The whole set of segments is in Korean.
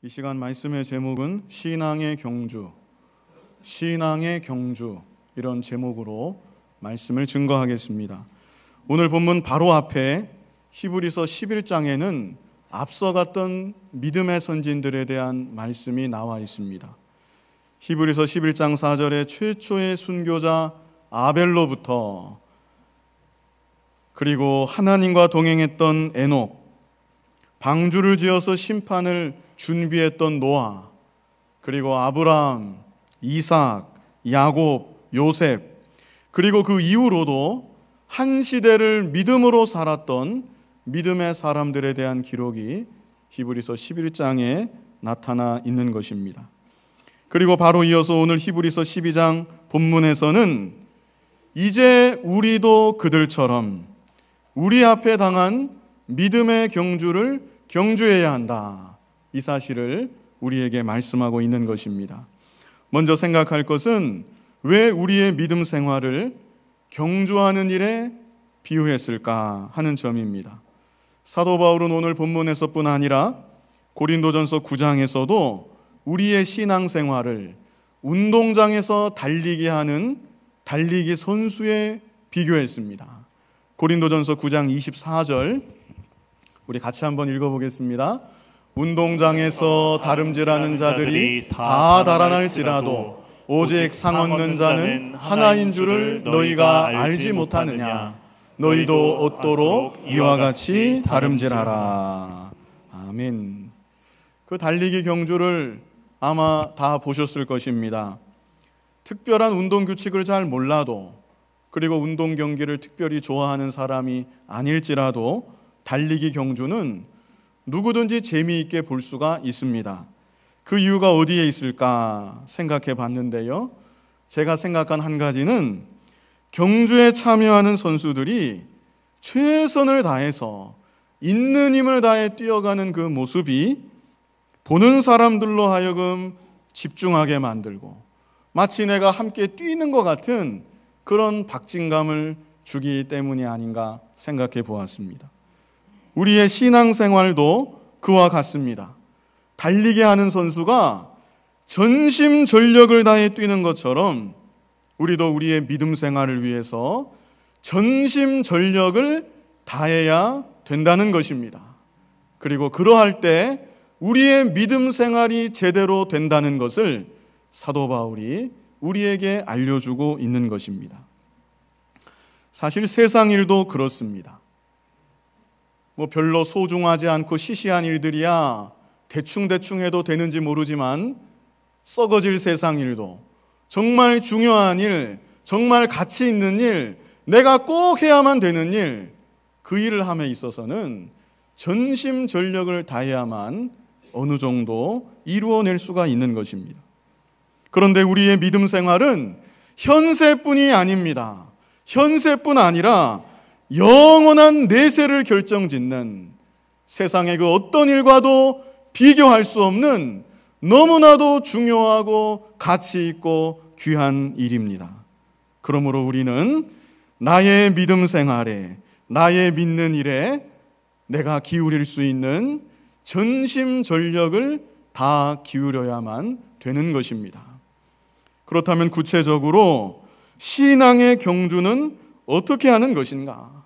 이 시간 말씀의 제목은 신앙의 경주, 신앙의 경주 이런 제목으로 말씀을 증거하겠습니다. 오늘 본문 바로 앞에 히브리서 11장에는 앞서갔던 믿음의 선진들에 대한 말씀이 나와 있습니다. 히브리서 11장 4절에 최초의 순교자 아벨로부터 그리고 하나님과 동행했던 에녹, 방주를 지어서 심판을 준비했던 노아, 그리고 아브라함, 이삭, 야곱, 요셉, 그리고 그 이후로도 한 시대를 믿음으로 살았던 믿음의 사람들에 대한 기록이 히브리서 11장에 나타나 있는 것입니다. 그리고 바로 이어서 오늘 히브리서 12장 본문에서는 이제 우리도 그들처럼 우리 앞에 당한 믿음의 경주를 경주해야 한다. 이 사실을 우리에게 말씀하고 있는 것입니다. 먼저 생각할 것은 왜 우리의 믿음 생활을 경주하는 일에 비유했을까 하는 점입니다. 사도 바울은 오늘 본문에서뿐 아니라 고린도전서 9장에서도 우리의 신앙 생활을 운동장에서 달리기 하는 달리기 선수에 비교했습니다. 고린도전서 9장 24절 우리 같이 한번 읽어보겠습니다. 운동장에서 다름질하는 자들이 다 달아날지라도 오직 상 얻는 자는 하나인 줄을 너희가 알지 못하느냐. 너희도 얻도록 이와 같이 다름질하라. 아멘. 그 달리기 경주를 아마 다 보셨을 것입니다. 특별한 운동 규칙을 잘 몰라도 그리고 운동 경기를 특별히 좋아하는 사람이 아닐지라도 달리기 경주는 누구든지 재미있게 볼 수가 있습니다. 그 이유가 어디에 있을까 생각해 봤는데요. 제가 생각한 한 가지는 경주에 참여하는 선수들이 최선을 다해서 있는 힘을 다해 뛰어가는 그 모습이 보는 사람들로 하여금 집중하게 만들고 마치 내가 함께 뛰는 것 같은 그런 박진감을 주기 때문이 아닌가 생각해 보았습니다. 우리의 신앙생활도 그와 같습니다. 달리게 하는 선수가 전심 전력을 다해 뛰는 것처럼 우리도 우리의 믿음 생활을 위해서 전심 전력을 다해야 된다는 것입니다. 그리고 그러할 때 우리의 믿음 생활이 제대로 된다는 것을 사도 바울이 우리에게 알려주고 있는 것입니다. 사실 세상 일도 그렇습니다. 뭐 별로 소중하지 않고 시시한 일들이야 대충대충 해도 되는지 모르지만 썩어질 세상 일도 정말 중요한 일, 정말 가치 있는 일, 내가 꼭 해야만 되는 일, 그 일을 함에 있어서는 전심 전력을 다해야만 어느 정도 이루어낼 수가 있는 것입니다. 그런데 우리의 믿음 생활은 현세뿐이 아닙니다. 현세뿐 아니라 영원한 내세를 결정짓는 세상의 그 어떤 일과도 비교할 수 없는 너무나도 중요하고 가치 있고 귀한 일입니다. 그러므로 우리는 나의 믿음 생활에, 나의 믿는 일에 내가 기울일 수 있는 전심 전력을 다 기울여야만 되는 것입니다. 그렇다면 구체적으로 신앙의 경주는 어떻게 하는 것인가?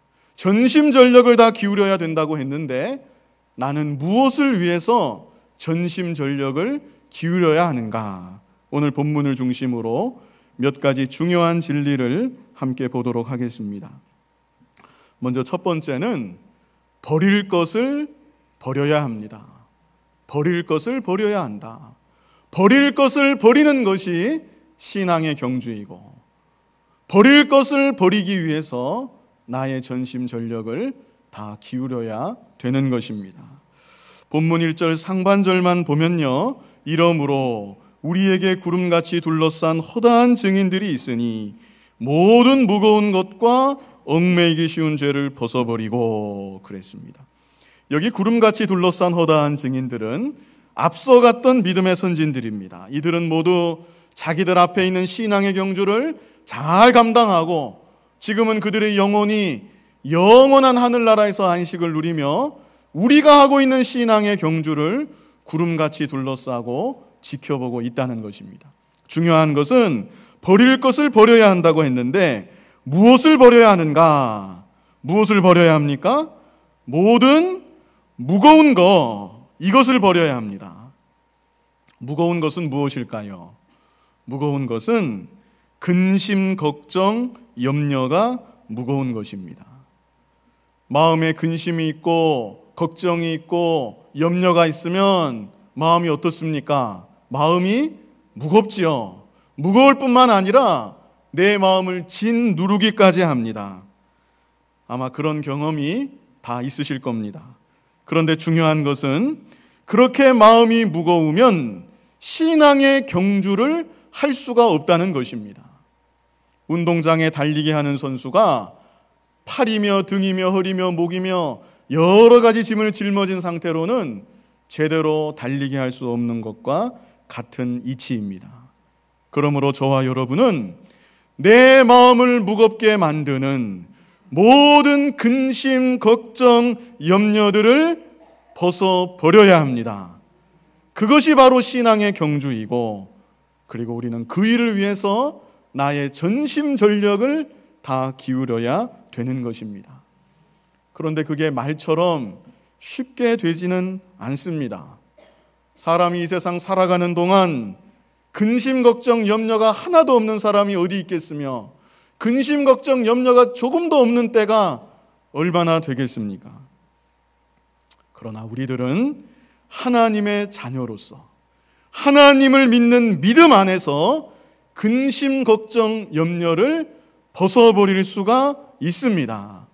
전심 전력을 다 기울여야 된다고 했는데 나는 무엇을 위해서 전심 전력을 기울여야 하는가? 오늘 본문을 중심으로 몇 가지 중요한 진리를 함께 보도록 하겠습니다. 먼저 첫 번째는 버릴 것을 버려야 합니다. 버릴 것을 버려야 한다. 버릴 것을 버리는 것이 신앙의 경주이고, 버릴 것을 버리기 위해서 나의 전심 전력을 다 기울여야 되는 것입니다. 본문 1절 상반절만 보면요. 이러므로 우리에게 구름같이 둘러싼 허다한 증인들이 있으니 모든 무거운 것과 얽매이기 쉬운 죄를 벗어버리고 그랬습니다. 여기 구름같이 둘러싼 허다한 증인들은 앞서 갔던 믿음의 선진들입니다. 이들은 모두 자기들 앞에 있는 신앙의 경주를 잘 감당하고 지금은 그들의 영혼이 영원한 하늘나라에서 안식을 누리며 우리가 하고 있는 신앙의 경주를 구름같이 둘러싸고 지켜보고 있다는 것입니다. 중요한 것은 버릴 것을 버려야 한다고 했는데 무엇을 버려야 하는가? 무엇을 버려야 합니까? 모든 무거운 거, 이것을 버려야 합니다. 무거운 것은 무엇일까요? 무거운 것은 근심, 걱정, 염려가 무거운 것입니다. 마음에 근심이 있고, 걱정이 있고, 염려가 있으면 마음이 어떻습니까? 마음이 무겁지요. 무거울 뿐만 아니라 내 마음을 진 누르기까지 합니다. 아마 그런 경험이 다 있으실 겁니다. 그런데 중요한 것은 그렇게 마음이 무거우면 신앙의 경주를 할 수가 없다는 것입니다. 운동장에 달리기 하는 선수가 팔이며 등이며 허리며 목이며 여러 가지 짐을 짊어진 상태로는 제대로 달리게 할 수 없는 것과 같은 이치입니다. 그러므로 저와 여러분은 내 마음을 무겁게 만드는 모든 근심, 걱정, 염려들을 벗어 버려야 합니다. 그것이 바로 신앙의 경주이고, 그리고 우리는 그 일을 위해서 나의 전심 전력을 다 기울여야 되는 것입니다. 그런데 그게 말처럼 쉽게 되지는 않습니다. 사람이 이 세상 살아가는 동안 근심, 걱정, 염려가 하나도 없는 사람이 어디 있겠으며 근심, 걱정, 염려가 조금도 없는 때가 얼마나 되겠습니까? 그러나 우리들은 하나님의 자녀로서 하나님을 믿는 믿음 안에서 근심, 걱정, 염려를 벗어버릴 수가 있습니다.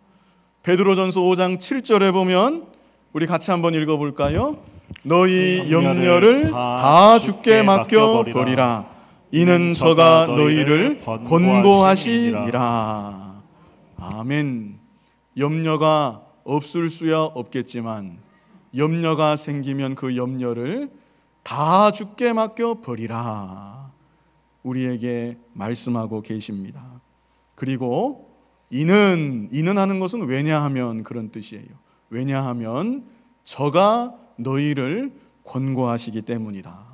베드로전서 5장 7절에 보면 우리 같이 한번 읽어볼까요? 너희 염려를 다 주께 맡겨 버리라. 이는 저가 너희를 권고하시리라. 아멘. 염려가 없을 수야 없겠지만 염려가 생기면 그 염려를 다 죽게 맡겨 버리라. 우리에게 말씀하고 계십니다. 그리고 이는 이는 하는 것은 왜냐하면 그런 뜻이에요. 왜냐하면 저가 너희를 권고하시기 때문이다.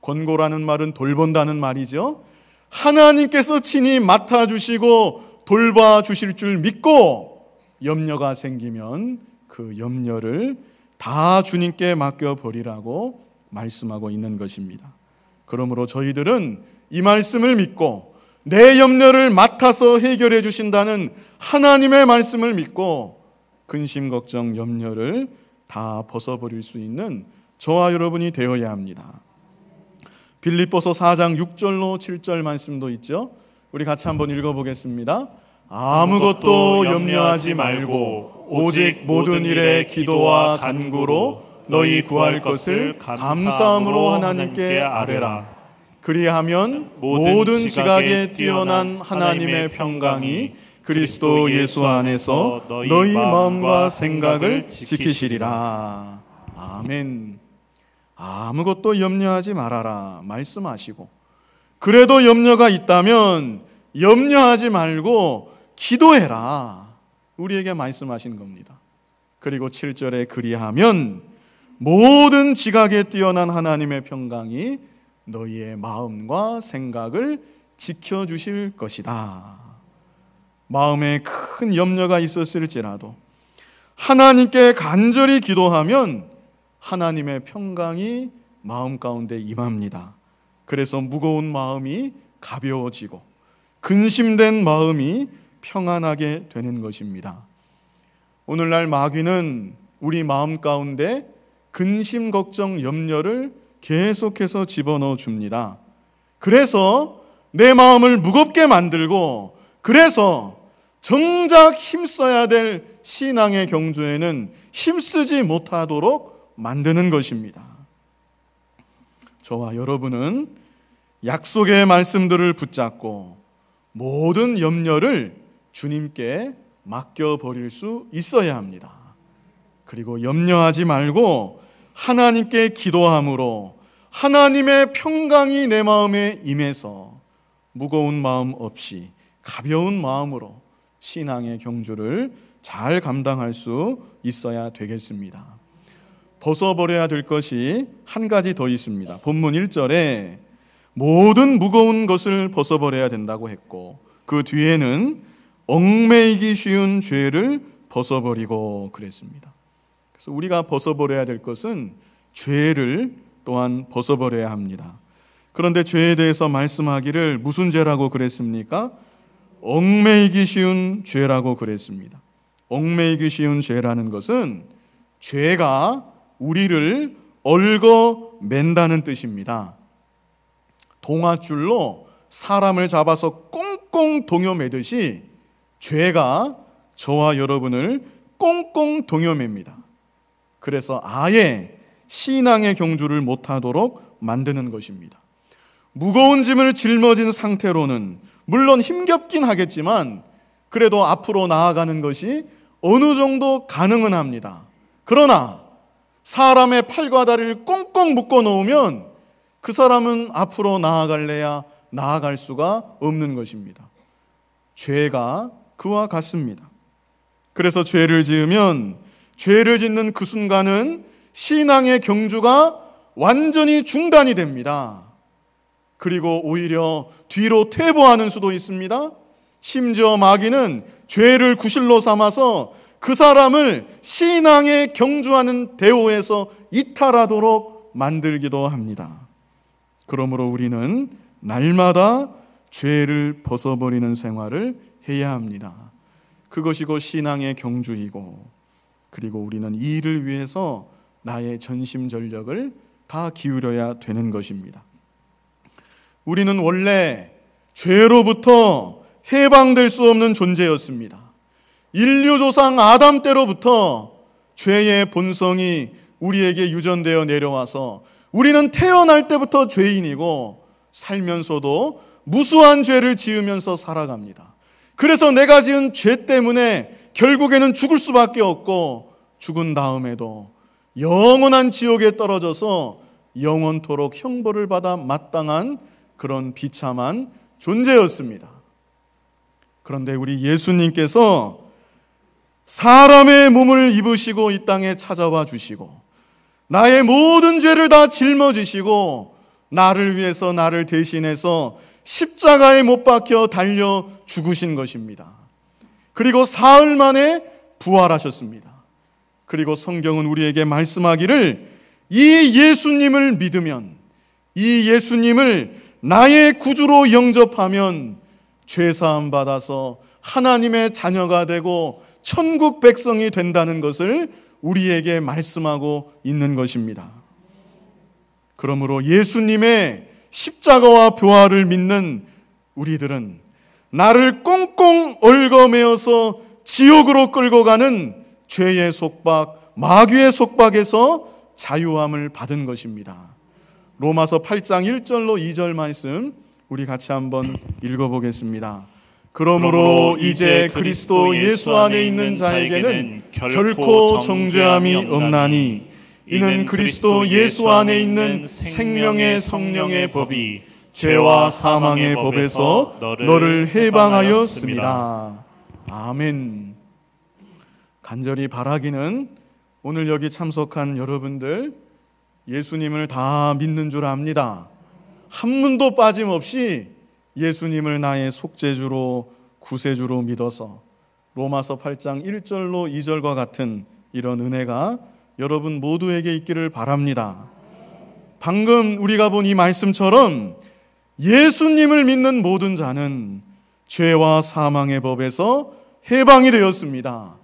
권고라는 말은 돌본다는 말이죠. 하나님께서 친히 맡아 주시고 돌봐 주실 줄 믿고 염려가 생기면 그 염려를 다 주님께 맡겨 버리라고 말씀하고 있는 것입니다. 그러므로 저희들은 이 말씀을 믿고 내 염려를 맡아서 해결해 주신다는 하나님의 말씀을 믿고 근심, 걱정, 염려를 다 벗어버릴 수 있는 저와 여러분이 되어야 합니다. 빌립보서 4장 6절로 7절 말씀도 있죠. 우리 같이 한번 읽어보겠습니다. 아무것도 염려하지 말고 오직 모든 일에 기도와 간구로 너희 구할 것을 감사함으로 하나님께 아뢰라. 그리하면 모든 지각에 뛰어난 하나님의 평강이 그리스도 예수 안에서 너희 마음과 생각을 지키시리라. 아멘. 아무것도 염려하지 말아라 말씀하시고 그래도 염려가 있다면 염려하지 말고 기도해라. 우리에게 말씀하신 겁니다. 그리고 7절에 그리하면 모든 지각에 뛰어난 하나님의 평강이 너희의 마음과 생각을 지켜주실 것이다. 마음에 큰 염려가 있었을지라도 하나님께 간절히 기도하면 하나님의 평강이 마음 가운데 임합니다. 그래서 무거운 마음이 가벼워지고 근심된 마음이 평안하게 되는 것입니다. 오늘날 마귀는 우리 마음 가운데 근심, 걱정, 염려를 계속해서 집어넣어 줍니다. 그래서 내 마음을 무겁게 만들고 그래서 정작 힘써야 될 신앙의 경주에는 힘쓰지 못하도록 만드는 것입니다. 저와 여러분은 약속의 말씀들을 붙잡고 모든 염려를 주님께 맡겨버릴 수 있어야 합니다. 그리고 염려하지 말고 하나님께 기도함으로 하나님의 평강이 내 마음에 임해서 무거운 마음 없이 가벼운 마음으로 신앙의 경주를 잘 감당할 수 있어야 되겠습니다. 벗어버려야 될 것이 한 가지 더 있습니다. 본문 1절에 모든 무거운 것을 벗어버려야 된다고 했고 그 뒤에는 얽매이기 쉬운 죄를 벗어버리고 그랬습니다. 그래서 우리가 벗어버려야 될 것은 죄를 또한 벗어버려야 합니다. 그런데 죄에 대해서 말씀하기를 무슨 죄라고 그랬습니까? 얽매이기 쉬운 죄라고 그랬습니다. 얽매이기 쉬운 죄라는 것은 죄가 우리를 얽어 맨다는 뜻입니다. 동아줄로 사람을 잡아서 꽁꽁 동여매듯이 죄가 저와 여러분을 꽁꽁 동여맵니다. 그래서 아예 신앙의 경주를 못하도록 만드는 것입니다. 무거운 짐을 짊어진 상태로는 물론 힘겹긴 하겠지만 그래도 앞으로 나아가는 것이 어느 정도 가능은 합니다. 그러나 사람의 팔과 다리를 꽁꽁 묶어 놓으면 그 사람은 앞으로 나아갈래야 나아갈 수가 없는 것입니다. 죄가 그와 같습니다. 그래서 죄를 지으면 죄를 짓는 그 순간은 신앙의 경주가 완전히 중단이 됩니다. 그리고 오히려 뒤로 퇴보하는 수도 있습니다. 심지어 마귀는 죄를 구실로 삼아서 그 사람을 신앙에 경주하는 대오에서 이탈하도록 만들기도 합니다. 그러므로 우리는 날마다 죄를 벗어버리는 생활을 해야 합니다. 그것이 곧 신앙의 경주이고, 그리고 우리는 이 일을 위해서 나의 전심 전력을 다 기울여야 되는 것입니다. 우리는 원래 죄로부터 해방될 수 없는 존재였습니다. 인류 조상 아담 때로부터 죄의 본성이 우리에게 유전되어 내려와서 우리는 태어날 때부터 죄인이고 살면서도 무수한 죄를 지으면서 살아갑니다. 그래서 내가 지은 죄 때문에 결국에는 죽을 수밖에 없고 죽은 다음에도 영원한 지옥에 떨어져서 영원토록 형벌을 받아 마땅한 그런 비참한 존재였습니다. 그런데 우리 예수님께서 사람의 몸을 입으시고 이 땅에 찾아와 주시고 나의 모든 죄를 다 짊어지시고 나를 위해서 나를 대신해서 십자가에 못 박혀 달려 죽으신 것입니다. 그리고 사흘 만에 부활하셨습니다. 그리고 성경은 우리에게 말씀하기를 이 예수님을 믿으면 이 예수님을 나의 구주로 영접하면 죄사함 받아서 하나님의 자녀가 되고 천국 백성이 된다는 것을 우리에게 말씀하고 있는 것입니다. 그러므로 예수님의 십자가와 부활을 믿는 우리들은 나를 꽁꽁 얽어매어서 지옥으로 끌고 가는 죄의 속박, 마귀의 속박에서 자유함을 받은 것입니다. 로마서 8장 1절로 2절 말씀 우리 같이 한번 읽어보겠습니다. 그러므로 이제 그리스도 예수 안에 있는 자에게는 결코 정죄함이 없나니 이는 그리스도 예수 안에 있는 생명의 성령의 법이 죄와 사망의 법에서 너를 해방하였습니다. 아멘. 간절히 바라기는 오늘 여기 참석한 여러분들 예수님을 다 믿는 줄 압니다. 한 문도 빠짐없이 예수님을 나의 속죄주로 구세주로 믿어서 로마서 8장 1절로 2절과 같은 이런 은혜가 여러분 모두에게 있기를 바랍니다. 방금 우리가 본 이 말씀처럼 예수님을 믿는 모든 자는 죄와 사망의 법에서 해방이 되었습니다.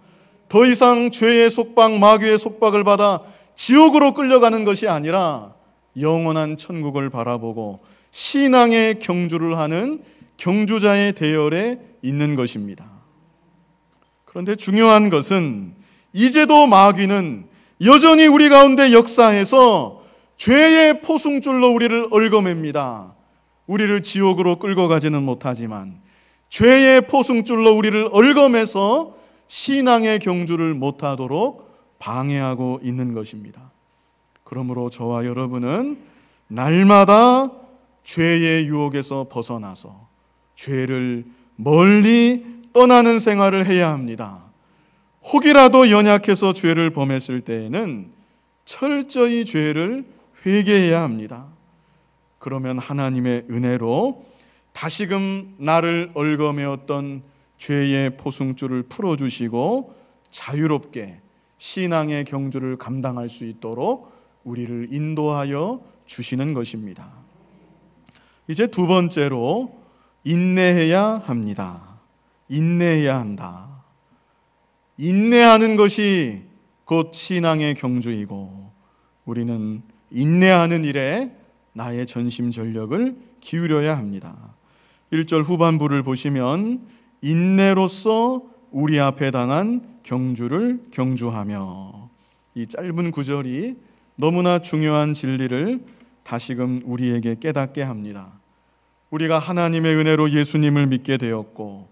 더 이상 죄의 속박, 마귀의 속박을 받아 지옥으로 끌려가는 것이 아니라 영원한 천국을 바라보고 신앙의 경주를 하는 경주자의 대열에 있는 것입니다. 그런데 중요한 것은 이제도 마귀는 여전히 우리 가운데 역사해서 죄의 포승줄로 우리를 얽어맵니다. 우리를 지옥으로 끌고 가지는 못하지만 죄의 포승줄로 우리를 얽어매서 신앙의 경주를 못하도록 방해하고 있는 것입니다. 그러므로 저와 여러분은 날마다 죄의 유혹에서 벗어나서 죄를 멀리 떠나는 생활을 해야 합니다. 혹이라도 연약해서 죄를 범했을 때에는 철저히 죄를 회개해야 합니다. 그러면 하나님의 은혜로 다시금 나를 얽어매었던 죄의 포승줄을 풀어주시고 자유롭게 신앙의 경주를 감당할 수 있도록 우리를 인도하여 주시는 것입니다. 이제 두 번째로 인내해야 합니다. 인내해야 한다. 인내하는 것이 곧 신앙의 경주이고 우리는 인내하는 일에 나의 전심 전력을 기울여야 합니다. 1절 후반부를 보시면 인내로서 우리 앞에 당한 경주를 경주하며 이 짧은 구절이 너무나 중요한 진리를 다시금 우리에게 깨닫게 합니다. 우리가 하나님의 은혜로 예수님을 믿게 되었고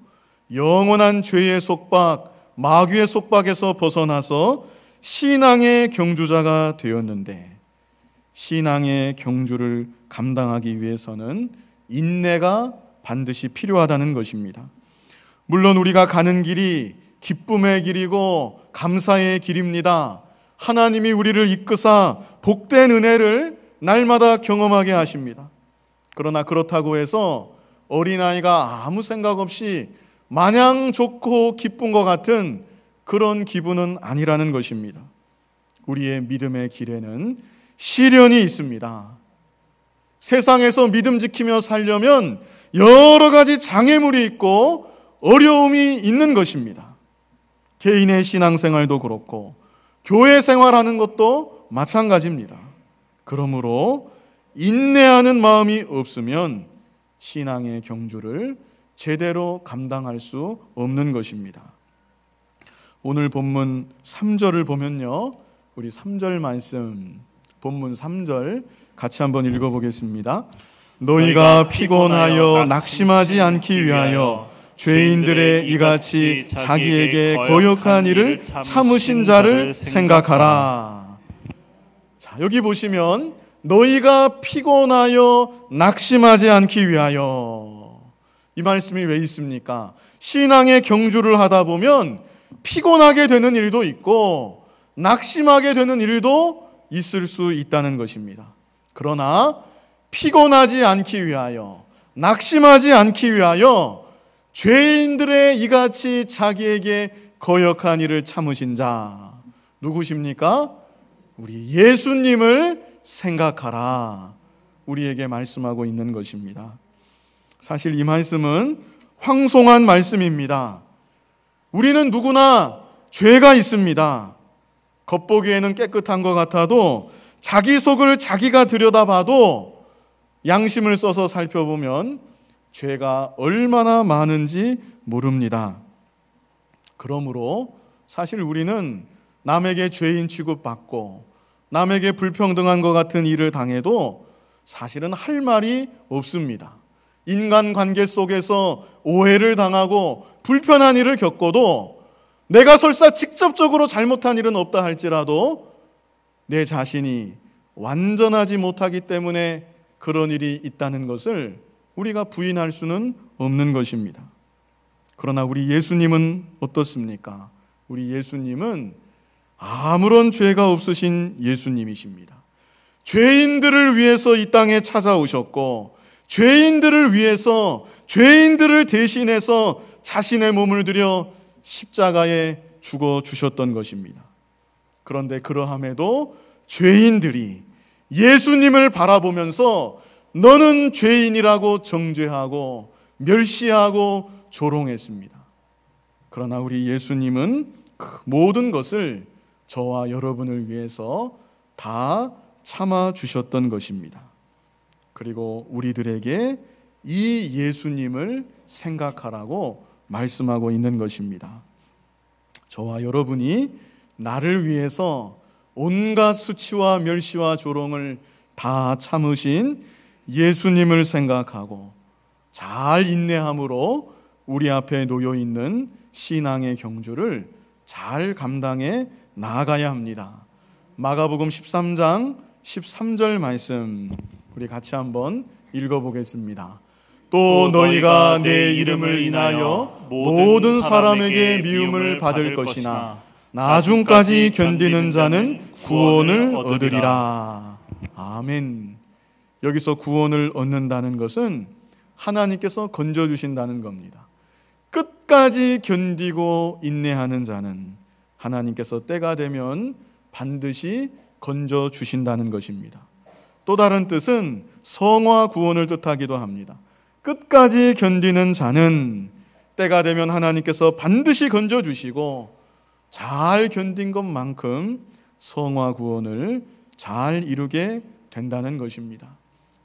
영원한 죄의 속박, 마귀의 속박에서 벗어나서 신앙의 경주자가 되었는데 신앙의 경주를 감당하기 위해서는 인내가 반드시 필요하다는 것입니다. 물론 우리가 가는 길이 기쁨의 길이고 감사의 길입니다. 하나님이 우리를 이끄사 복된 은혜를 날마다 경험하게 하십니다. 그러나 그렇다고 해서 어린아이가 아무 생각 없이 마냥 좋고 기쁜 것 같은 그런 기분은 아니라는 것입니다. 우리의 믿음의 길에는 시련이 있습니다. 세상에서 믿음 지키며 살려면 여러 가지 장애물이 있고 어려움이 있는 것입니다. 개인의 신앙생활도 그렇고 교회 생활하는 것도 마찬가지입니다. 그러므로 인내하는 마음이 없으면 신앙의 경주를 제대로 감당할 수 없는 것입니다. 오늘 본문 3절을 보면요. 우리 3절 말씀 본문 3절 같이 한번 읽어 보겠습니다. 너희가 피곤하여 낙심하지 않기 위하여 죄인들의 이같이 자기에게 거역한 일을 참으신 자를 생각하라. 자, 여기 보시면 너희가 피곤하여 낙심하지 않기 위하여 이 말씀이 왜 있습니까? 신앙의 경주를 하다 보면 피곤하게 되는 일도 있고 낙심하게 되는 일도 있을 수 있다는 것입니다. 그러나 피곤하지 않기 위하여 낙심하지 않기 위하여 죄인들의 이같이 자기에게 거역한 일을 참으신 자 누구십니까? 우리 예수님을 생각하라. 우리에게 말씀하고 있는 것입니다. 사실 이 말씀은 황송한 말씀입니다. 우리는 누구나 죄가 있습니다. 겉보기에는 깨끗한 것 같아도 자기 속을 자기가 들여다봐도 양심을 써서 살펴보면 죄가 얼마나 많은지 모릅니다. 그러므로 사실 우리는 남에게 죄인 취급받고 남에게 불평등한 것 같은 일을 당해도 사실은 할 말이 없습니다. 인간 관계 속에서 오해를 당하고 불편한 일을 겪어도 내가 설사 직접적으로 잘못한 일은 없다 할지라도 내 자신이 완전하지 못하기 때문에 그런 일이 있다는 것을 우리가 부인할 수는 없는 것입니다. 그러나 우리 예수님은 어떻습니까? 우리 예수님은 아무런 죄가 없으신 예수님이십니다. 죄인들을 위해서 이 땅에 찾아오셨고, 죄인들을 위해서, 죄인들을 대신해서 자신의 몸을 들여 십자가에 죽어 주셨던 것입니다. 그런데 그러함에도 죄인들이 예수님을 바라보면서 너는 죄인이라고 정죄하고 멸시하고 조롱했습니다. 그러나 우리 예수님은 그 모든 것을 저와 여러분을 위해서 다 참아 주셨던 것입니다. 그리고 우리들에게 이 예수님을 생각하라고 말씀하고 있는 것입니다. 저와 여러분이 나를 위해서 온갖 수치와 멸시와 조롱을 다 참으신 예수님을 생각하고 잘 인내함으로 우리 앞에 놓여 있는 신앙의 경주를 잘 감당해 나아가야 합니다. 마가복음 13장 13절 말씀 우리 같이 한번 읽어 보겠습니다. 또 너희가 내 이름을 인하여 모든 사람에게 미움을 받을 것이나 나중까지 견디는 자는 구원을 얻으리라. 아멘. 여기서 구원을 얻는다는 것은 하나님께서 건져 주신다는 겁니다. 끝까지 견디고 인내하는 자는 하나님께서 때가 되면 반드시 건져 주신다는 것입니다. 또 다른 뜻은 성화 구원을 뜻하기도 합니다. 끝까지 견디는 자는 때가 되면 하나님께서 반드시 건져 주시고 잘 견딘 것만큼 성화 구원을 잘 이루게 된다는 것입니다.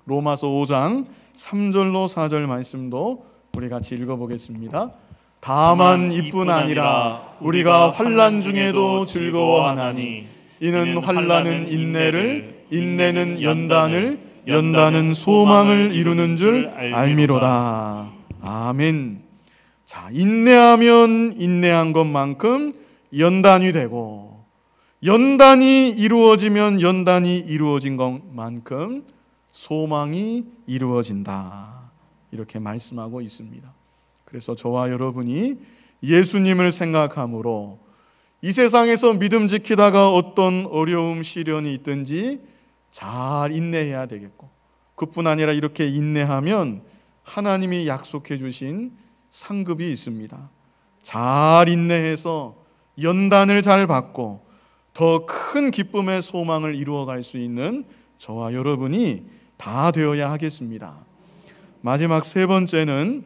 로마서 5장 3절로 4절 말씀도 우리 같이 읽어보겠습니다. 다만 이뿐 아니라 우리가 환란 중에도 즐거워하나니 이는 환란은 인내를 인내는 연단을 연단은 소망을 이루는 줄 알미로다. 아멘. 자, 인내하면 인내한 것만큼 연단이 되고 연단이 이루어지면 연단이 이루어진 것만큼 소망이 이루어진다. 이렇게 말씀하고 있습니다. 그래서 저와 여러분이 예수님을 생각함으로 이 세상에서 믿음 지키다가 어떤 어려움, 시련이 있든지 잘 인내해야 되겠고 그뿐 아니라 이렇게 인내하면 하나님이 약속해 주신 상급이 있습니다. 잘 인내해서 연단을 잘 받고 더 큰 기쁨의 소망을 이루어갈 수 있는 저와 여러분이 다 되어야 하겠습니다. 마지막 세 번째는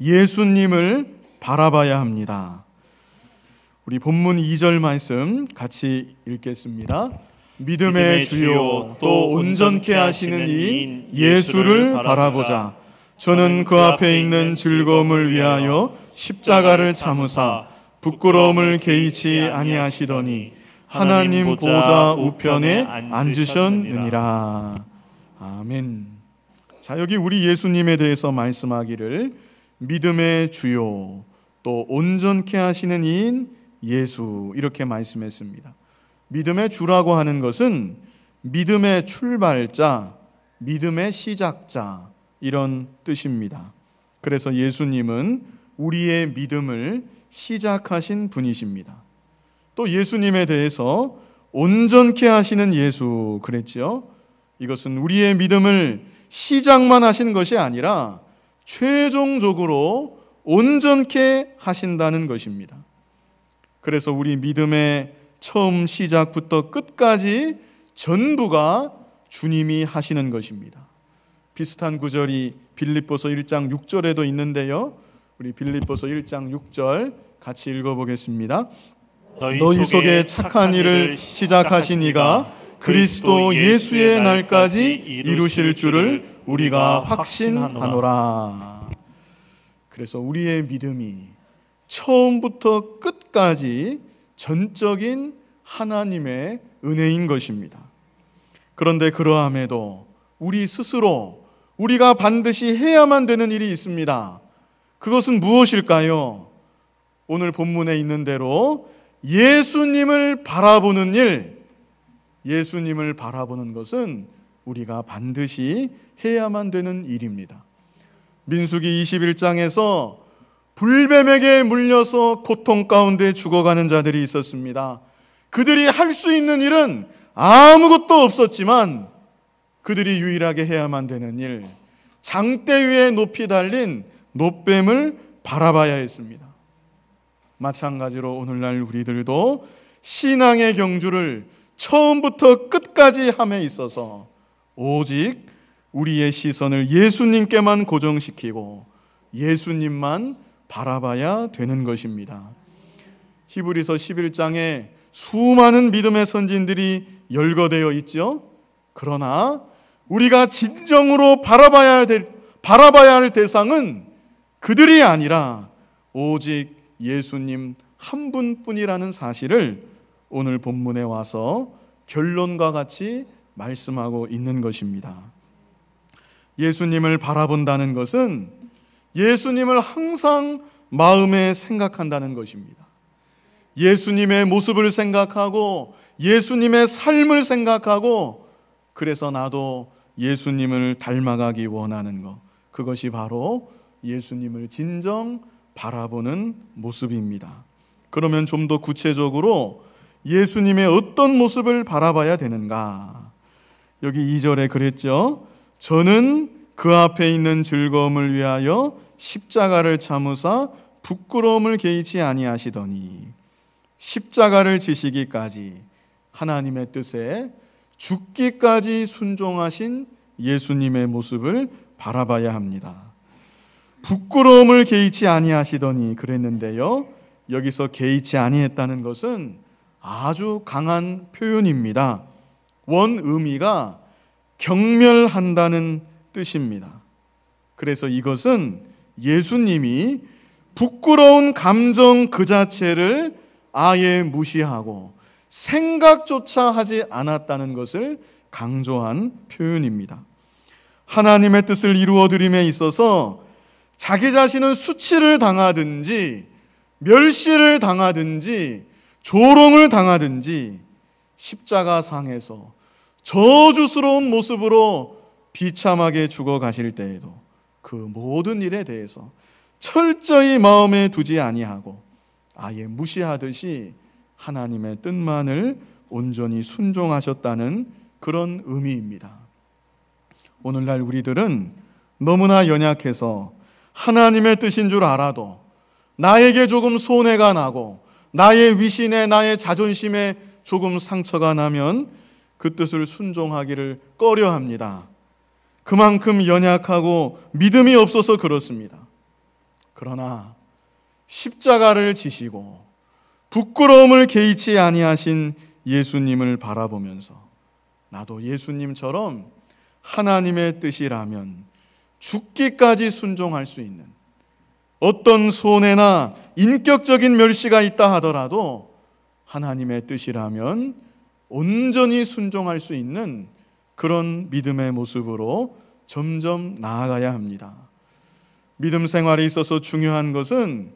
예수님을 바라봐야 합니다. 우리 본문 2절 말씀 같이 읽겠습니다. 믿음의 주요 또 온전케 하시는 이 예수를 바라보자. 저는 그 앞에 있는 즐거움을 위하여 십자가를 참으사 부끄러움을 개의치 아니하시더니 하나님 보좌 우편에 앉으셨느니라. 아멘. 자, 여기 우리 예수님에 대해서 말씀하기를 믿음의 주요 또 온전케 하시는 이인 예수 이렇게 말씀했습니다. 믿음의 주라고 하는 것은 믿음의 출발자, 믿음의 시작자 이런 뜻입니다. 그래서 예수님은 우리의 믿음을 시작하신 분이십니다. 또 예수님에 대해서 온전케 하시는 예수 그랬지요. 이것은 우리의 믿음을 시작만 하신 것이 아니라 최종적으로 온전케 하신다는 것입니다. 그래서 우리 믿음의 처음 시작부터 끝까지 전부가 주님이 하시는 것입니다. 비슷한 구절이 빌립보서 1장 6절에도 있는데요. 우리 빌립보서 1장 6절 같이 읽어 보겠습니다. 너희 속에 착한 일을 시작하신 이가 그리스도 예수의 날까지 이루실 줄을 우리가 확신하노라. 그래서 우리의 믿음이 처음부터 끝까지 전적인 하나님의 은혜인 것입니다. 그런데 그러함에도 우리 스스로 우리가 반드시 해야만 되는 일이 있습니다. 그것은 무엇일까요? 오늘 본문에 있는 대로 예수님을 바라보는 일, 예수님을 바라보는 것은 우리가 반드시 해야만 되는 일입니다. 민수기 21장에서 불뱀에게 물려서 고통 가운데 죽어가는 자들이 있었습니다. 그들이 할 수 있는 일은 아무것도 없었지만 그들이 유일하게 해야만 되는 일, 장대 위에 높이 달린 노뱀을 바라봐야 했습니다. 마찬가지로 오늘날 우리들도 신앙의 경주를 처음부터 끝까지 함에 있어서 오직 우리의 시선을 예수님께만 고정시키고 예수님만 바라봐야 되는 것입니다. 히브리서 11장에 수많은 믿음의 선진들이 열거되어 있죠. 그러나 우리가 진정으로 바라봐야 될, 바라봐야 할 대상은 그들이 아니라 오직 예수님 한 분뿐이라는 사실을 오늘 본문에 와서 결론과 같이 말씀하고 있는 것입니다. 예수님을 바라본다는 것은 예수님을 항상 마음에 생각한다는 것입니다. 예수님의 모습을 생각하고 예수님의 삶을 생각하고 그래서 나도 예수님을 닮아가기 원하는 것. 그것이 바로 예수님을 진정 바라보는 모습입니다. 그러면 좀 더 구체적으로 예수님의 어떤 모습을 바라봐야 되는가? 여기 2절에 그랬죠. 저는 그 앞에 있는 즐거움을 위하여 십자가를 참으사 부끄러움을 개의치 아니하시더니 십자가를 지시기까지 하나님의 뜻에 죽기까지 순종하신 예수님의 모습을 바라봐야 합니다. 부끄러움을 개의치 아니하시더니 그랬는데요. 여기서 개의치 아니했다는 것은 아주 강한 표현입니다. 원 의미가 경멸한다는 뜻입니다. 그래서 이것은 예수님이 부끄러운 감정 그 자체를 아예 무시하고 생각조차 하지 않았다는 것을 강조한 표현입니다. 하나님의 뜻을 이루어 드림에 있어서 자기 자신은 수치를 당하든지 멸시를 당하든지 조롱을 당하든지 십자가 상에서 저주스러운 모습으로 비참하게 죽어 가실 때에도 그 모든 일에 대해서 철저히 마음에 두지 아니하고 아예 무시하듯이 하나님의 뜻만을 온전히 순종하셨다는 그런 의미입니다. 오늘날 우리들은 너무나 연약해서 하나님의 뜻인 줄 알아도 나에게 조금 손해가 나고 나의 위신에 나의 자존심에 조금 상처가 나면 그 뜻을 순종하기를 꺼려 합니다. 그만큼 연약하고 믿음이 없어서 그렇습니다. 그러나 십자가를 지시고 부끄러움을 개의치 아니하신 예수님을 바라보면서 나도 예수님처럼 하나님의 뜻이라면 죽기까지 순종할 수 있는 어떤 손해나 인격적인 멸시가 있다 하더라도 하나님의 뜻이라면 온전히 순종할 수 있는 그런 믿음의 모습으로 점점 나아가야 합니다. 믿음 생활에 있어서 중요한 것은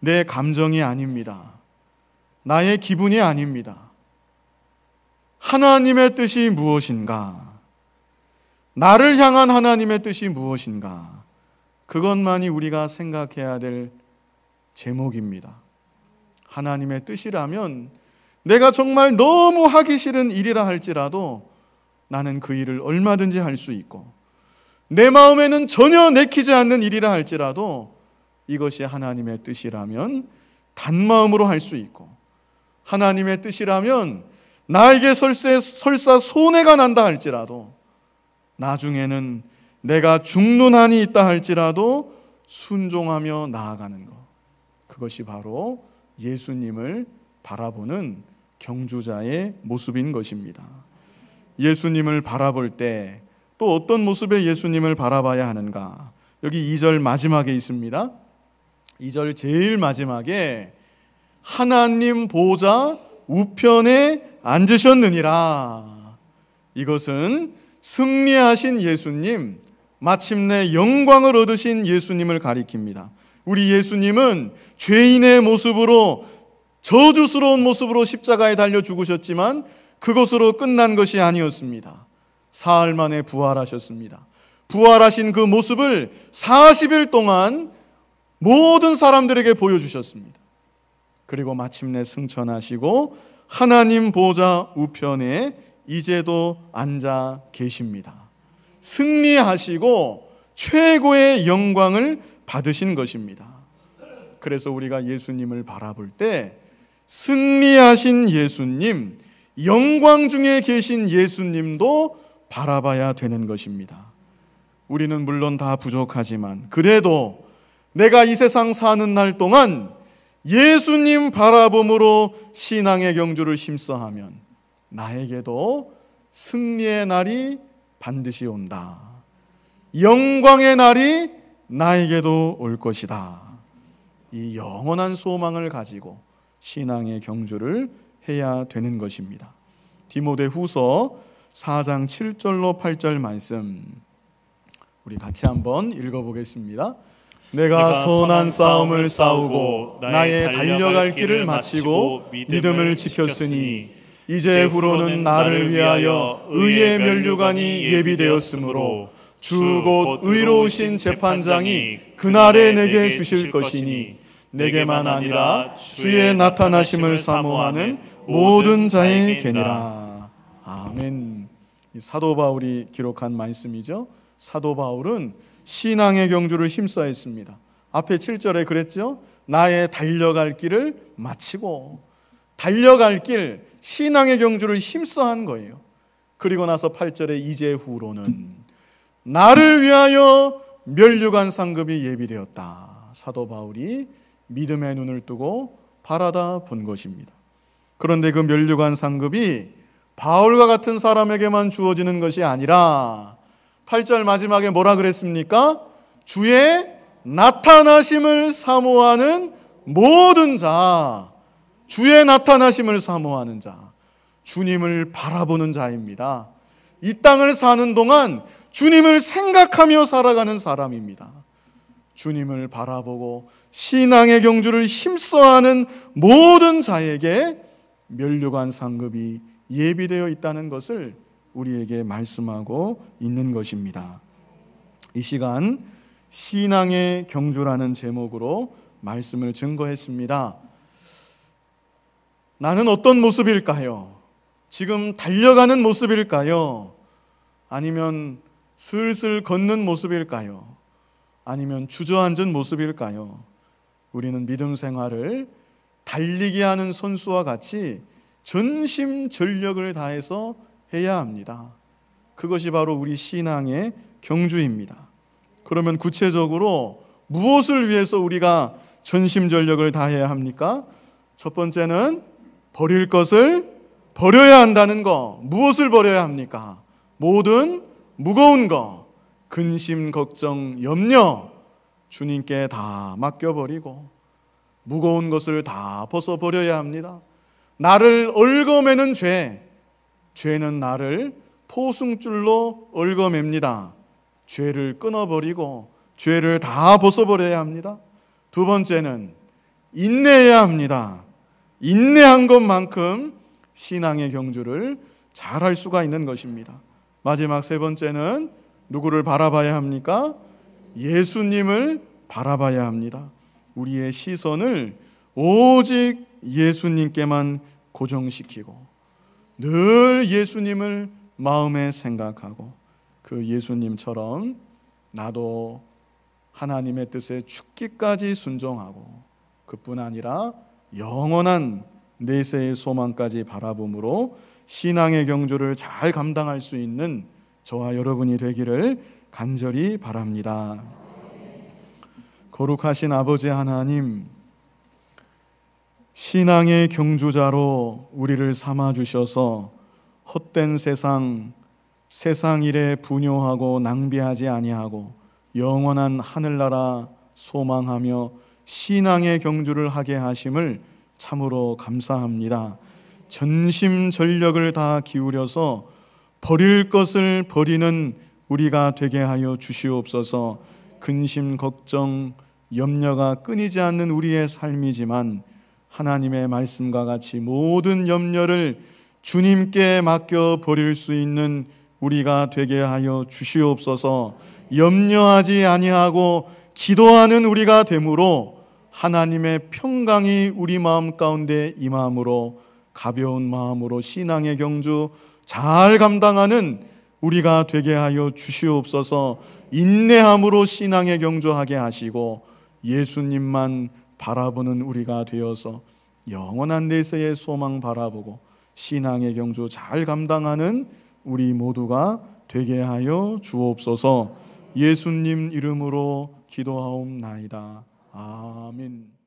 내 감정이 아닙니다. 나의 기분이 아닙니다. 하나님의 뜻이 무엇인가? 나를 향한 하나님의 뜻이 무엇인가? 그것만이 우리가 생각해야 될 제목입니다. 하나님의 뜻이라면 내가 정말 너무 하기 싫은 일이라 할지라도 나는 그 일을 얼마든지 할 수 있고 내 마음에는 전혀 내키지 않는 일이라 할지라도 이것이 하나님의 뜻이라면 단마음으로 할 수 있고 하나님의 뜻이라면 나에게 설사, 설사 손해가 난다 할지라도 나중에는 내가 죽는 한이 있다 할지라도 순종하며 나아가는 것. 그것이 바로 예수님을 바라보는 경주자의 모습인 것입니다. 예수님을 바라볼 때 또 어떤 모습의 예수님을 바라봐야 하는가? 여기 2절 마지막에 있습니다. 2절 제일 마지막에 하나님 보좌 우편에 앉으셨느니라. 이것은 승리하신 예수님, 마침내 영광을 얻으신 예수님을 가리킵니다. 우리 예수님은 죄인의 모습으로 저주스러운 모습으로 십자가에 달려 죽으셨지만 그것으로 끝난 것이 아니었습니다. 사흘 만에 부활하셨습니다. 부활하신 그 모습을 40일 동안 모든 사람들에게 보여주셨습니다. 그리고 마침내 승천하시고 하나님 보좌 우편에 이제도 앉아 계십니다. 승리하시고 최고의 영광을 받으신 것입니다. 그래서 우리가 예수님을 바라볼 때 승리하신 예수님, 영광 중에 계신 예수님도 바라봐야 되는 것입니다. 우리는 물론 다 부족하지만 그래도 내가 이 세상 사는 날 동안 예수님 바라봄으로 신앙의 경주를 심서하면 나에게도 승리의 날이 반드시 온다. 영광의 날이 나에게도 올 것이다. 이 영원한 소망을 가지고 신앙의 경주를 해야 되는 것입니다. 디모데 후서 4장 7절로 8절 말씀 우리 같이 한번 읽어보겠습니다. 내가 선한 싸움을 싸우고 나의 달려갈 길을 마치고 믿음을 지켰으니 이제 후로는 나를 위하여 의의 면류관이 예비되었으므로 주 곧 의로우신 재판장이 그날에 내게 주실 것이니 내게만 아니라 주의 나타나심을 사모하는 모든 자에게니라. 아멘. 사도 바울이 기록한 말씀이죠. 사도 바울은 신앙의 경주를 힘써했습니다. 앞에 7절에 그랬죠. 나의 달려갈 길을 마치고 달려갈 길 신앙의 경주를 힘써한 거예요. 그리고 나서 8절에 이제 후로는 나를 위하여 멸류관 상급이 예비되었다. 사도 바울이 믿음의 눈을 뜨고 바라다 본 것입니다. 그런데 그 멸류관 상급이 바울과 같은 사람에게만 주어지는 것이 아니라 8절 마지막에 뭐라 그랬습니까? 주의 나타나심을 사모하는 모든 자, 주의 나타나심을 사모하는 자, 주님을 바라보는 자입니다. 이 땅을 사는 동안 주님을 생각하며 살아가는 사람입니다. 주님을 바라보고 신앙의 경주를 힘써하는 모든 자에게 멸류관 상급이 예비되어 있다는 것을 우리에게 말씀하고 있는 것입니다. 이 시간 신앙의 경주라는 제목으로 말씀을 증거했습니다. 나는 어떤 모습일까요? 지금 달려가는 모습일까요? 아니면 슬슬 걷는 모습일까요? 아니면 주저앉은 모습일까요? 우리는 믿음 생활을 달리기 하는 선수와 같이 전심 전력을 다해서 해야 합니다. 그것이 바로 우리 신앙의 경주입니다. 그러면 구체적으로 무엇을 위해서 우리가 전심 전력을 다해야 합니까? 첫 번째는 버릴 것을 버려야 한다는 거. 무엇을 버려야 합니까? 모든 무거운 거, 근심, 걱정, 염려 주님께 다 맡겨버리고 무거운 것을 다 벗어버려야 합니다. 나를 얽어매는 죄, 죄는 나를 포승줄로 얽어맵니다. 죄를 끊어버리고 죄를 다 벗어버려야 합니다. 두 번째는 인내해야 합니다. 인내한 것만큼 신앙의 경주를 잘 할 수가 있는 것입니다. 마지막 세 번째는 누구를 바라봐야 합니까? 예수님을 바라봐야 합니다. 우리의 시선을 오직 예수님께만 고정시키고 늘 예수님을 마음에 생각하고 그 예수님처럼 나도 하나님의 뜻에 죽기까지 순종하고 그뿐 아니라 영원한 내세의 소망까지 바라봄으로 신앙의 경주를 잘 감당할 수 있는 저와 여러분이 되기를 간절히 바랍니다. 거룩하신 아버지 하나님, 신앙의 경주자로 우리를 삼아 주셔서 헛된 세상, 세상 일에 분요하고 낭비하지 아니하고 영원한 하늘나라 소망하며 신앙의 경주를 하게 하심을 참으로 감사합니다. 전심 전력을 다 기울여서 버릴 것을 버리는 우리가 되게 하여 주시옵소서. 근심, 걱정, 염려가 끊이지 않는 우리의 삶이지만 하나님의 말씀과 같이 모든 염려를 주님께 맡겨 버릴 수 있는 우리가 되게 하여 주시옵소서. 염려하지 아니하고 기도하는 우리가 되므로 하나님의 평강이 우리 마음 가운데 임함으로 가벼운 마음으로 신앙의 경주 잘 감당하는 우리가 되게 하여 주시옵소서 인내함으로 신앙의 경주하게 하시고 예수님만 바라보는 우리가 되어서 영원한 내세의 소망 바라보고 신앙의 경주 잘 감당하는 우리 모두가 되게 하여 주옵소서 예수님 이름으로 기도하옵나이다. 아멘.